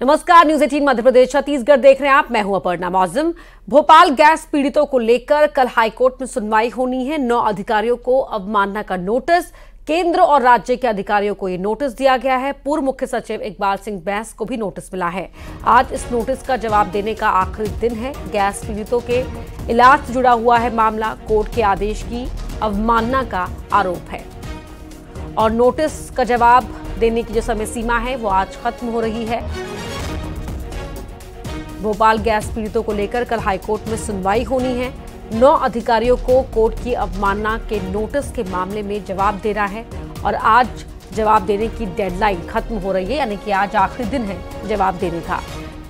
नमस्कार, news eighteen Madhya Pradesh Chhattisgarh देख रहे हैं आप। मैं हूँ अपर्णा मौजम भोपाल गैस पीड़ितों को लेकर कल हाईकोर्ट में सुनवाई होनी है। नौ अधिकारियों को अवमानना का नोटिस। केंद्र और राज्य के अधिकारियों को ये नोटिस दिया गया है। पूर्व मुख्य सचिव इकबाल सिंह बैस को भी नोटिस मिला है। आज इस नोटिस का जवाब देने का आखिरी दिन है। गैस पीड़ितों के इलाज से जुड़ा हुआ है मामला। कोर्ट के आदेश की अवमानना का आरोप है। और नोटिस का जवाब देने की जो समय सीमा है, वो आज खत्म हो रही है। भोपाल गैस पीड़ितों को लेकर कल हाईकोर्ट में सुनवाई होनी है। नौ अधिकारियों को कोर्ट की अवमानना के नोटिस के मामले में जवाब देना है और आज जवाब देने की डेडलाइन खत्म हो रही है, यानी कि आज आखिरी दिन है जवाब देने का।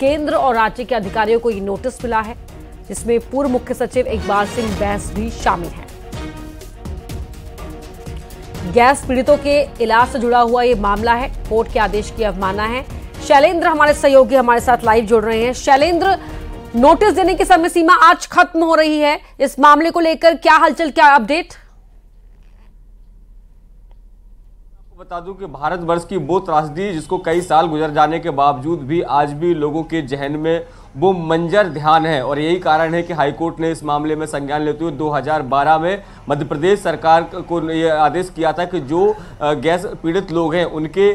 केंद्र और राज्य के अधिकारियों को ये नोटिस मिला है, जिसमें पूर्व मुख्य सचिव इकबाल सिंह बैस भी शामिल हैं। गैस पीड़ितों के इलाज से जुड़ा हुआ ये मामला है। कोर्ट के आदेश की अवमानना है। शैलेंद्र हमारे सहयोगी हमारे साथ लाइव जुड़ रहे हैं। शैलेंद्र नोटिस देने की समय सीमा आज खत्म हो रही है। इस मामले को लेकर क्या हलचल, क्या अपडेट बता दूँ कि भारतवर्ष की वो त्रासदी जिसको कई साल गुजर जाने के बावजूद भी आज भी लोगों के जहन में वो मंजर ध्यान है और यही कारण है कि हाईकोर्ट ने इस मामले में संज्ञान लेते हुए 2012 में मध्य प्रदेश सरकार को ये आदेश किया था कि जो गैस पीड़ित लोग हैं, उनके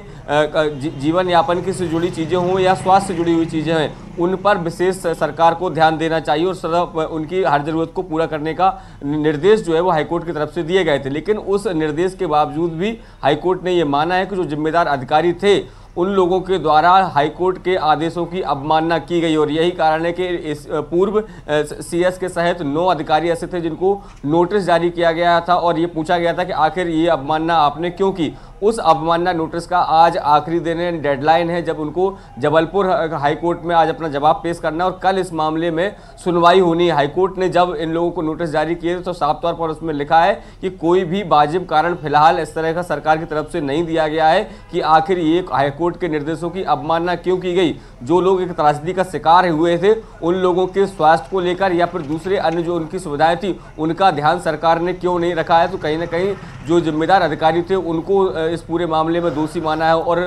जीवन यापन की से जुड़ी चीज़ें हों या स्वास्थ्य से जुड़ी हुई चीज़ें हैं, उन पर विशेष सरकार को ध्यान देना चाहिए और सदा उनकी हर ज़रूरत को पूरा करने का निर्देश जो है वो हाईकोर्ट की तरफ़ से दिए गए थे। लेकिन उस निर्देश के बावजूद भी हाईकोर्ट ने ये माना है कि जो जिम्मेदार अधिकारी थे उन लोगों के द्वारा हाईकोर्ट के आदेशों की अवमानना की गई और यही कारण है कि इस पूर्व सीएस के सहित नौ अधिकारी ऐसे थे जिनको नोटिस जारी किया गया था और ये पूछा गया था कि आखिर ये अवमानना आपने क्यों की? उस अवमानना नोटिस का आज आखिरी दिन डेडलाइन है, जब उनको जबलपुर हाईकोर्ट में आज अपना जवाब पेश करना और कल इस मामले में सुनवाई होनी है। हाईकोर्ट ने जब इन लोगों को नोटिस जारी किए तो साफ़ तौर पर उसमें लिखा है कि कोई भी वाजिब कारण फ़िलहाल इस तरह का सरकार की तरफ़ से नहीं दिया गया है कि आखिर ये हाईकोर्ट के निर्देशों की अवमानना क्यों की गई। जो लोग एक त्रासदी का शिकार हुए थे, उन लोगों के स्वास्थ्य को लेकर या फिर दूसरे अन्य जो उनकी सुविधाएँ थी, उनका ध्यान सरकार ने क्यों नहीं रखा है? तो कहीं ना कहीं जो जिम्मेदार अधिकारी थे, उनको इस पूरे मामले में दोषी माना है और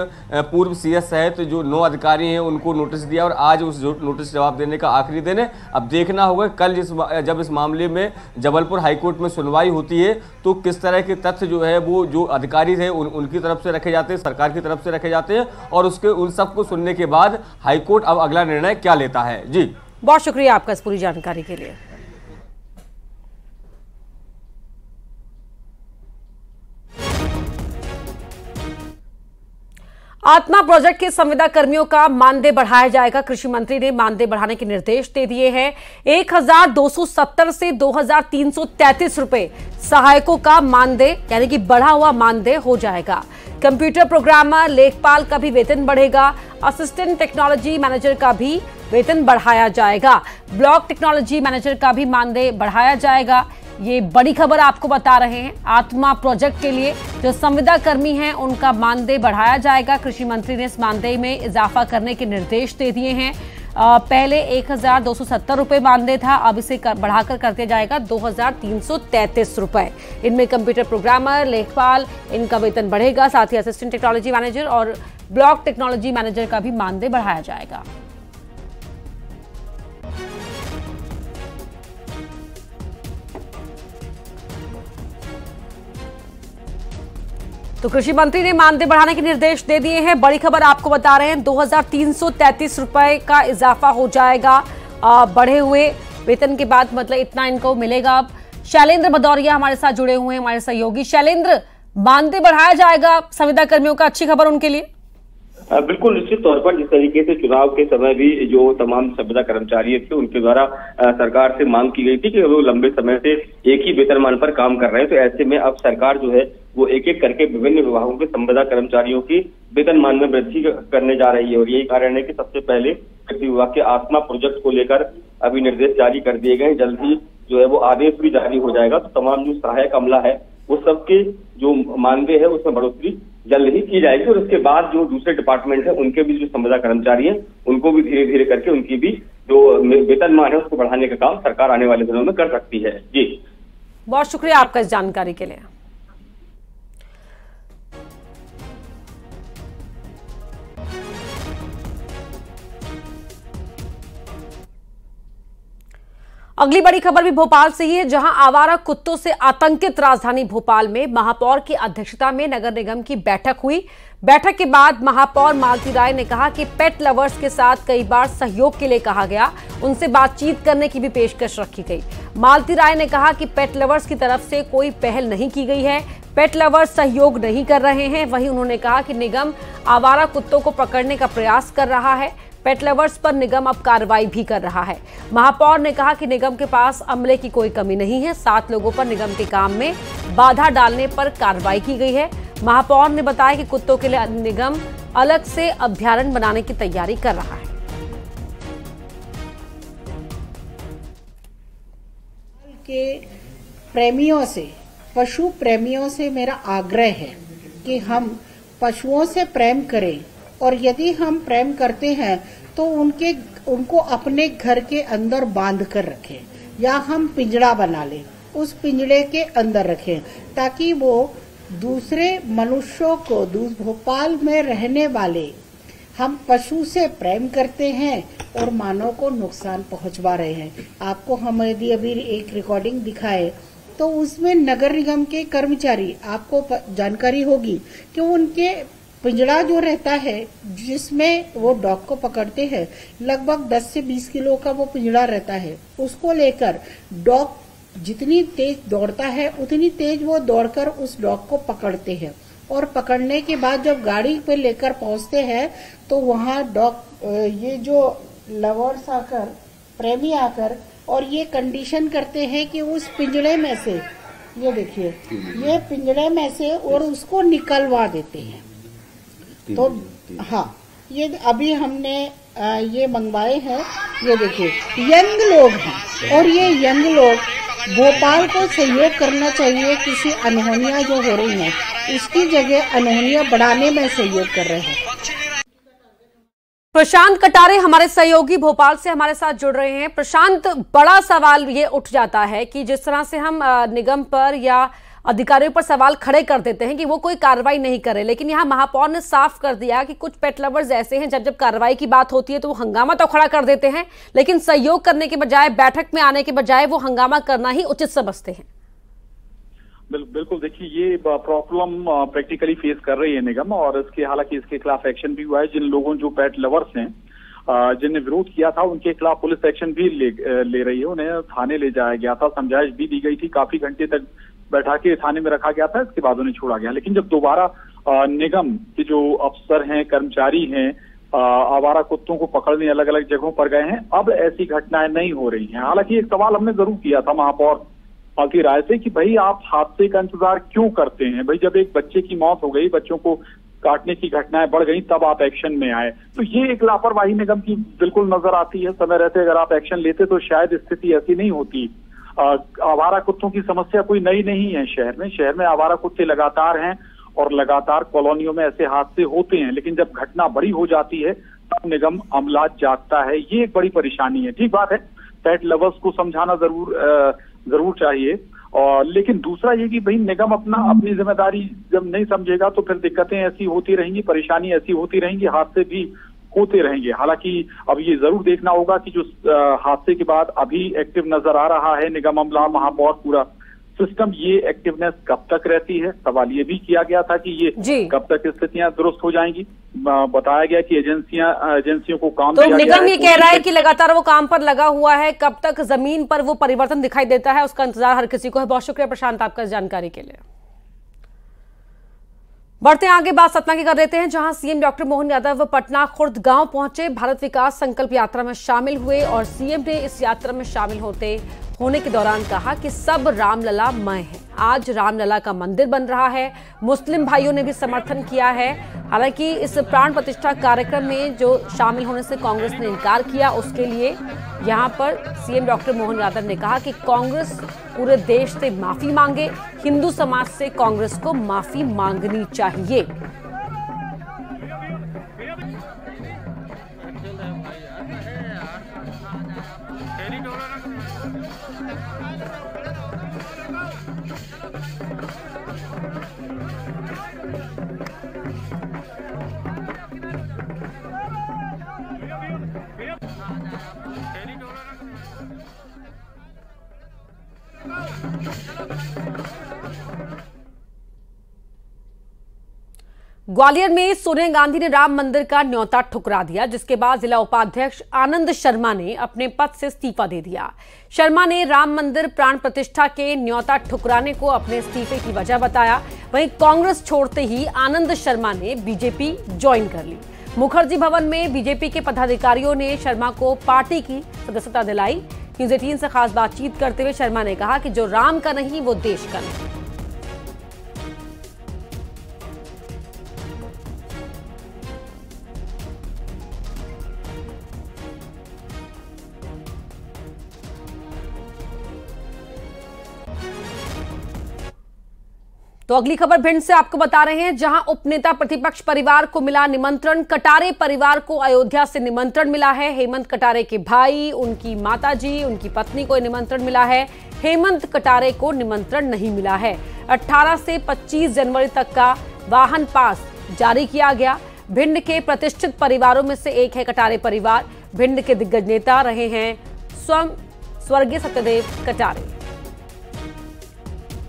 पूर्व सीएस सहित जो नौ अधिकारी हैं उनको नोटिस दिया और आज उस नोटिस जवाब देने का आखिरी दिन है। अब देखना होगा कल जिस जब इस मामले में जबलपुर हाईकोर्ट में सुनवाई होती है तो किस तरह के तथ्य जो है वो जो अधिकारी थे उन, उनकी तरफ़ से रखे जाते हैं सरकार की तरफ़ से रखे जाते हैं और उसके उन सबको सुनने के बाद हाईकोर्ट अब अगला निर्णय क्या लेता है? जी। बहुत शुक्रिया आपका इस पूरी जानकारी के लिए। आत्मा प्रोजेक्ट के संविदा कर्मियों का मानदेय बढ़ाया जाएगा। कृषि मंत्री ने मानदेय बढ़ाने के निर्देश दे दिए हैं। 1270 से 2333 रुपए सहायकों का मानदेय, यानी कि बढ़ा हुआ मानदेय हो जाएगा। कंप्यूटर प्रोग्रामर लेखपाल का भी वेतन बढ़ेगा। असिस्टेंट टेक्नोलॉजी मैनेजर का भी वेतन बढ़ाया जाएगा। ब्लॉक टेक्नोलॉजी मैनेजर का भी मानदेय बढ़ाया जाएगा। ये बड़ी खबर आपको बता रहे हैं। आत्मा प्रोजेक्ट के लिए जो संविदा कर्मी हैं उनका मानदेय बढ़ाया जाएगा। कृषि मंत्री ने इस मानदेय में इजाफा करने के निर्देश दे दिए हैं। पहले एक हज़ार दो सौ सत्तर रुपए मानदेय था अब इसे कर, बढ़ाकर कर दिया जाएगा दो हज़ार तीन सौ तैतीस रुपए इनमें कंप्यूटर प्रोग्रामर लेखपाल इनका वेतन बढ़ेगा साथ ही असिस्टेंट टेक्नोलॉजी मैनेजर और ब्लॉक टेक्नोलॉजी मैनेजर का भी मानदेय बढ़ाया जाएगा। तो कृषि मंत्री ने मानदेय बढ़ाने के निर्देश दे दिए हैं। बड़ी खबर आपको बता रहे हैं दो रुपए का इजाफा हो जाएगा आ, बढ़े हुए वेतन के बाद मतलब इतना इनको मिलेगा अब। शैलेंद्र भदौरिया हमारे साथ जुड़े हुए हैं हमारे सहयोगी। शैलेंद्र मानदेय बढ़ाया जाएगा संविदा कर्मियों का अच्छी खबर उनके लिए? बिल्कुल निश्चित तौर पर जिस तरीके से चुनाव के समय भी जो तमाम संविदा कर्मचारी थे उनके द्वारा सरकार से मांग की गई थी कि वो लंबे समय से एक ही वेतनमान पर काम कर रहे हैं। तो ऐसे में अब सरकार जो है वो एक एक करके विभिन्न विभागों के संविदा कर्मचारियों की वेतनमान में वृद्धि करने जा रही है और यही कारण है कि सबसे पहले कृषि विभाग के आत्मा प्रोजेक्ट को लेकर अभी निर्देश जारी कर दिए गए जल्द ही जो है वो आदेश भी जारी हो जाएगा। तो तमाम जो सहायक अमला है, वो सबके जो मानदेय है, उसमें बढ़ोतरी जल्द ही की जाएगी और उसके बाद जो दूसरे डिपार्टमेंट है, उनके भी जो संविदा कर्मचारी हैं, उनको भी धीरे धीरे करके उनकी भी जो वेतनमान है, उसको बढ़ाने का काम सरकार आने वाले दिनों में कर सकती है। जी। बहुत शुक्रिया आपका इस जानकारी के लिए। अगली बड़ी खबर भी भोपाल से ही है, जहाँ आवारा कुत्तों से आतंकित राजधानी भोपाल में महापौर की अध्यक्षता में नगर निगम की बैठक हुई। बैठक के बाद महापौर मालती राय ने कहा कि पेट लवर्स के साथ कई बार सहयोग के लिए कहा गया। उनसे बातचीत करने की भी पेशकश रखी गई। मालती राय ने कहा कि पेट लवर्स की तरफ़ से कोई पहल नहीं की गई है। पेट लवर्स सहयोग नहीं कर रहे हैं। वहीं उन्होंने कहा कि निगम आवारा कुत्तों को पकड़ने का प्रयास कर रहा है। पेट लवर्स पर निगम अब कार्रवाई भी कर रहा है। महापौर ने कहा कि निगम के पास अमले की कोई कमी नहीं है। सात लोगों पर निगम के काम में बाधा डालने पर कार्रवाई की गई है। महापौर ने बताया कि कुत्तों के लिए निगम अलग से अभ्यारण बनाने की तैयारी कर रहा है। के प्रेमियों से, पशु प्रेमियों से मेरा आग्रह है कि हम पशुओं से प्रेम करें। और यदि हम प्रेम करते हैं तो उनके, उनको अपने घर के अंदर बाँध कर रखें, या हम पिंजड़ा बना लें, उस पिंजड़े के अंदर रखें, ताकि वो दूसरे मनुष्यों को भोपाल में रहने वाले, हम पशु से प्रेम करते हैं और मानव को नुकसान पहुंचवा रहे हैं। आपको हम यदि अभी एक रिकॉर्डिंग दिखाए तो उसमें नगर निगम के कर्मचारी, आपको जानकारी होगी कि उनके पिंजड़ा जो रहता है, जिसमें वो डॉग को पकड़ते हैं, लगभग 10 से 20 किलो का वो पिंजड़ा रहता है। उसको लेकर डॉग जितनी तेज दौड़ता है, उतनी तेज वो दौड़कर उस डॉग को पकड़ते हैं। और पकड़ने के बाद जब गाड़ी पे लेकर पहुँचते हैं तो वहाँ डॉग ये जो लवर्स आकर, प्रेमी आकर, और ये कंडीशन करते हैं कि उस पिंजड़े में से, ये देखिए, ये पिंजड़े में से और उसको निकलवा देते हैं। तो हाँ ये अभी हमने ये मंगवाए हैं ये देखिए यंग लोग हैं। और ये यंग लोग भोपाल को सहयोग करना चाहिए किसी अनहोनिया जो हो रही है उसकी जगह अनहोनिया बढ़ाने में सहयोग कर रहे हैं। प्रशांत कटारे हमारे सहयोगी भोपाल से हमारे साथ जुड़ रहे हैं। प्रशांत बड़ा सवाल ये उठ जाता है कि जिस तरह से हम निगम पर या अधिकारियों पर सवाल खड़े कर देते हैं कि वो कोई कार्रवाई नहीं करे लेकिन यहाँ महापौर ने साफ़ कर दिया कि कुछ पेट लवर्स ऐसे हैं जब जब कार्रवाई की बात होती है तो वो हंगामा तो खड़ा कर देते हैं लेकिन सहयोग करने के बजाय बैठक में आने के बजाय वो हंगामा करना ही उचित समझते हैं। बिल्कुल देखिए ये प्रॉब्लम प्रैक्टिकली फेस कर रही है निगम और इसके हालाँकि इसके खिलाफ एक्शन भी हुआ है। जिन लोगों जो पेट लवर्स हैं जिनने विरोध किया था उनके खिलाफ पुलिस एक्शन भी ले, ले रही है। उन्हें थाने ले जाया गया था। समझाइश भी दी गई थी। काफ़ी घंटे तक बैठा के थाने में रखा गया था, इसके बाद उन्हें छोड़ा गया। लेकिन जब दोबारा निगम के जो अफसर हैं, कर्मचारी हैं आवारा कुत्तों को पकड़ने अलग अलग जगहों पर गए हैं, अब ऐसी घटनाएँ नहीं हो रही हैं। हालाँकि एक सवाल हमने ज़रूर किया था महापौर मालती राय से कि भाई आप हादसे का इंतज़ार क्यों करते हैं? भाई जब एक बच्चे की मौत हो गई, बच्चों को काटने की घटनाएँ बढ़ गई, तब आप एक्शन में आए। तो ये एक लापरवाही निगम की बिल्कुल नज़र आती है। समय रहते अगर आप एक्शन लेते तो शायद स्थिति ऐसी नहीं होती। आवारा कुत्तों की समस्या कोई नई नहीं है शहर में। शहर में आवारा कुत्ते लगातार हैं और लगातार कॉलोनियों में ऐसे हादसे होते हैं, लेकिन जब घटना बड़ी हो जाती है, तब निगम अमला जागता है। ये एक बड़ी परेशानी है। ठीक बात है। पेट लवर्स को समझाना ज़रूर ज़रूर चाहिए। और लेकिन दूसरा ये कि भाई, निगम अपना, अपनी ज़िम्मेदारी जब नहीं समझेगा तो फिर दिक्कतें ऐसी होती रहेंगी, परेशानी ऐसी होती रहेंगी, हादसे भी होते रहेंगे। हालाँकि अब ये ज़रूर देखना होगा कि जो हादसे के बाद अभी एक्टिव नज़र आ रहा है निगम अमला महापौर पूरा सिस्टम ये एक्टिवनेस कब तक रहती है? सवाल ये भी किया गया था कि ये कब तक स्थितियाँ दुरुस्त हो जाएँगी। बताया गया कि एजेंसियाँ एजेंसियों को काम तो निगम ये कह रहा है कि लगातार वो काम पर लगा हुआ है। कब तक ज़मीन पर वो परिवर्तन दिखाई देता है उसका इंतज़ार हर किसी को है। बहुत शुक्रिया प्रशांत आपका इस जानकारी के लिए। बढ़ते आगे बात सतना की कर देते हैं, जहाँ सीएम डॉक्टर मोहन यादव पटना खुर्द गाँव पहुँचे। भारत विकास संकल्प यात्रा में शामिल हुए और सीएम ने इस यात्रा में शामिल होते होने के दौरान कहा कि सब रामलला मय है। आज रामलला का मंदिर बन रहा है। मुस्लिम भाइयों ने भी समर्थन किया है। हालाँकि इस प्राण प्रतिष्ठा कार्यक्रम में जो शामिल होने से कांग्रेस ने इनकार किया, उसके लिए यहाँ पर सीएम डॉक्टर मोहन यादव ने कहा कि कांग्रेस पूरे देश से माफ़ी मांगे। हिंदू समाज से कांग्रेस को माफ़ी मांगनी चाहिए। ग्वालियर में सोनिया गांधी ने राम मंदिर का न्योता ठुकरा दिया, जिसके बाद जिला उपाध्यक्ष आनंद शर्मा ने अपने पद से इस्तीफा दे दिया। शर्मा ने राम मंदिर प्राण प्रतिष्ठा के न्योता ठुकराने को अपने इस्तीफे की वजह बताया। वहीं कांग्रेस छोड़ते ही आनंद शर्मा ने बीजेपी ज्वाइन कर ली। मुखर्जी भवन में बीजेपी के पदाधिकारियों ने शर्मा को पार्टी की सदस्यता दिलाई। न्यूज़ एटीन से खास बातचीत करते हुए शर्मा ने कहा कि जो राम का नहीं, वो देश का नहीं। तो अगली खबर भिंड से आपको बता रहे हैं, जहाँ उपनेता प्रतिपक्ष परिवार को मिला निमंत्रण, कटारे परिवार को अयोध्या से निमंत्रण मिला है। हेमंत कटारे के भाई, उनकी माताजी, उनकी पत्नी को निमंत्रण मिला है। हेमंत कटारे को निमंत्रण नहीं मिला है। 18 से 25 जनवरी तक का वाहन पास जारी किया गया। भिंड के प्रतिष्ठित परिवारों में से एक है कटारे परिवार। भिंड के दिग्गज नेता रहे हैं स्वयं स्वर्गीय सत्यदेव कटारे।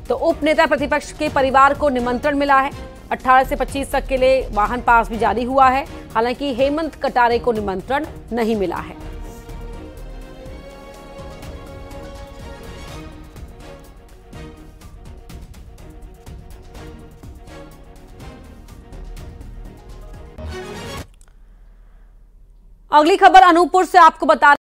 तो उप नेता प्रतिपक्ष के परिवार को निमंत्रण मिला है। 18 से 25 तक के लिए वाहन पास भी जारी हुआ है। हालाँकि हेमंत कटारे को निमंत्रण नहीं मिला है। अगली खबर अनूपपुर से आपको बता